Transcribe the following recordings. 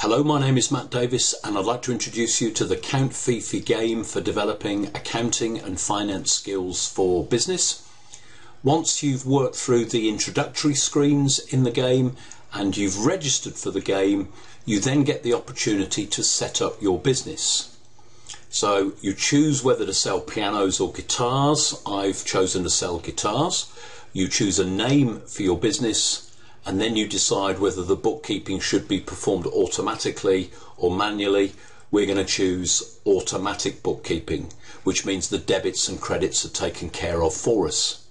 Hello, my name is Matt Davies, and I'd like to introduce you to the Count FEFE game for developing accounting and finance skills for business. Once you've worked through the introductory screens in the game and you've registered for the game, you then get the opportunity to set up your business. So you choose whether to sell pianos or guitars. I've chosen to sell guitars. You choose a name for your business and then you decide whether the bookkeeping should be performed automatically or manually. We're going to choose automatic bookkeeping, which means the debits and credits are taken care of for us.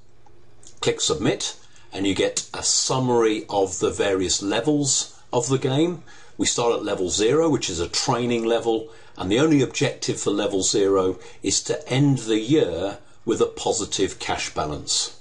Click submit and you get a summary of the various levels of the game. We start at level zero, which is a training level, and the only objective for level zero is to end the year with a positive cash balance.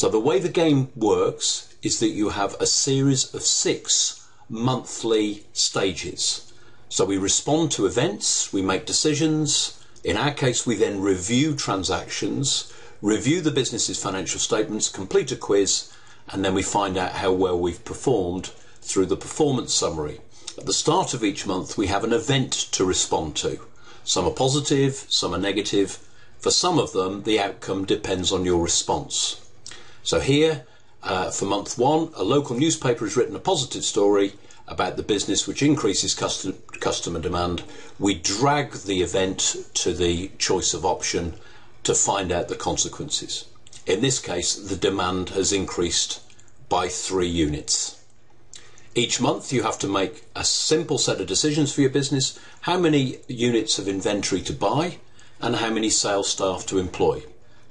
So the way the game works is that you have a series of six monthly stages. So we respond to events, we make decisions. In our case, we then review transactions, review the business's financial statements, complete a quiz, and then we find out how well we've performed through the performance summary. At the start of each month, we have an event to respond to. Some are positive, some are negative. For some of them, the outcome depends on your response. So here, uh, for month one, a local newspaper has written a positive story about the business which increases custom, customer demand. We drag the event to the choice of option to find out the consequences. In this case, the demand has increased by three units. Each month you have to make a simple set of decisions for your business, how many units of inventory to buy and how many sales staff to employ.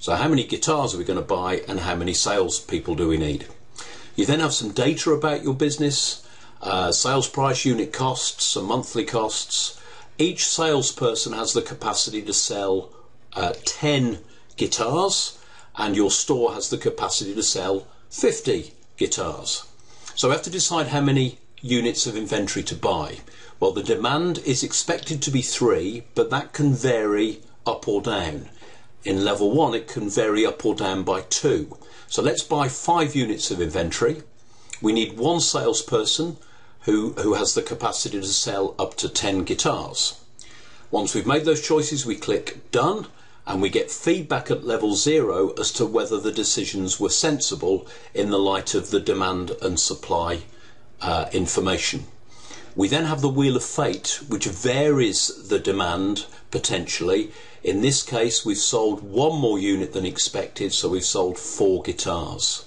So how many guitars are we going to buy and how many sales people do we need? You then have some data about your business, uh, sales price, unit costs, some monthly costs. Each salesperson has the capacity to sell uh, 10 guitars and your store has the capacity to sell 50 guitars. So we have to decide how many units of inventory to buy. Well, the demand is expected to be three, but that can vary up or down. In level one, it can vary up or down by two. So let's buy five units of inventory. We need one salesperson who, who has the capacity to sell up to 10 guitars. Once we've made those choices, we click done and we get feedback at level zero as to whether the decisions were sensible in the light of the demand and supply uh, information. We then have the wheel of fate, which varies the demand potentially. In this case, we've sold one more unit than expected, so we've sold four guitars.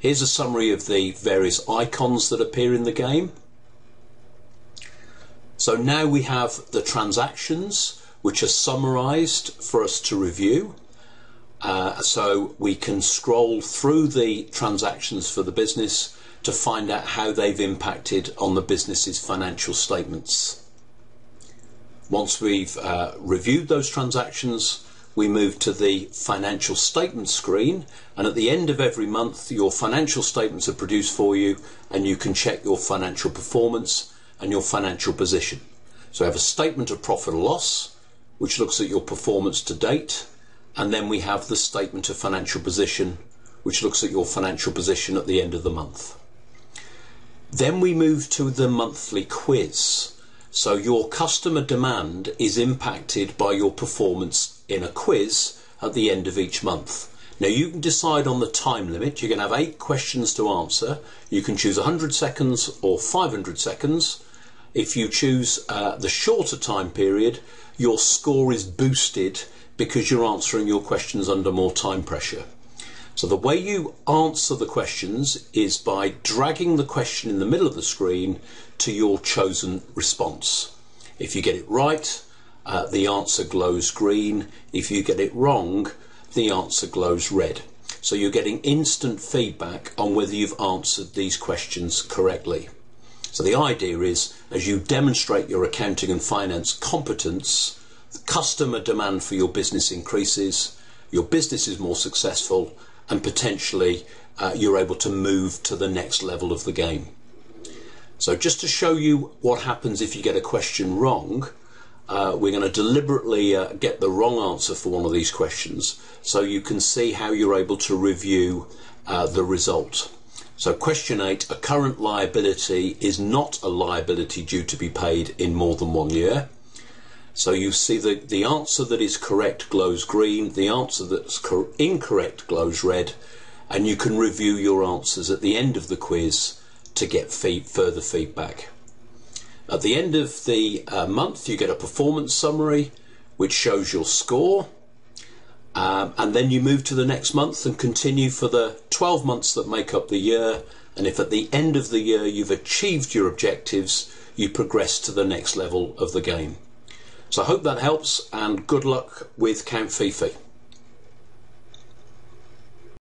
Here's a summary of the various icons that appear in the game. So now we have the transactions, which are summarized for us to review. Uh, so we can scroll through the transactions for the business to find out how they've impacted on the business's financial statements. Once we've uh, reviewed those transactions, we move to the financial statement screen and at the end of every month your financial statements are produced for you and you can check your financial performance and your financial position. So we have a statement of profit or loss which looks at your performance to date and then we have the statement of financial position which looks at your financial position at the end of the month. Then we move to the monthly quiz. So your customer demand is impacted by your performance in a quiz at the end of each month. Now you can decide on the time limit. You can have eight questions to answer. You can choose 100 seconds or 500 seconds. If you choose uh, the shorter time period, your score is boosted because you're answering your questions under more time pressure. So the way you answer the questions is by dragging the question in the middle of the screen to your chosen response. If you get it right, uh, the answer glows green. If you get it wrong, the answer glows red. So you're getting instant feedback on whether you've answered these questions correctly. So the idea is, as you demonstrate your accounting and finance competence, the customer demand for your business increases, your business is more successful, and potentially uh, you're able to move to the next level of the game. So just to show you what happens if you get a question wrong, uh, we're going to deliberately uh, get the wrong answer for one of these questions so you can see how you're able to review uh, the result. So question eight, a current liability is not a liability due to be paid in more than one year. So you see the, the answer that is correct glows green, the answer that's incorrect glows red, and you can review your answers at the end of the quiz to get feed, further feedback. At the end of the uh, month, you get a performance summary which shows your score. Um, and then you move to the next month and continue for the 12 months that make up the year. And if at the end of the year you've achieved your objectives, you progress to the next level of the game. So I hope that helps and good luck with Count FEFE.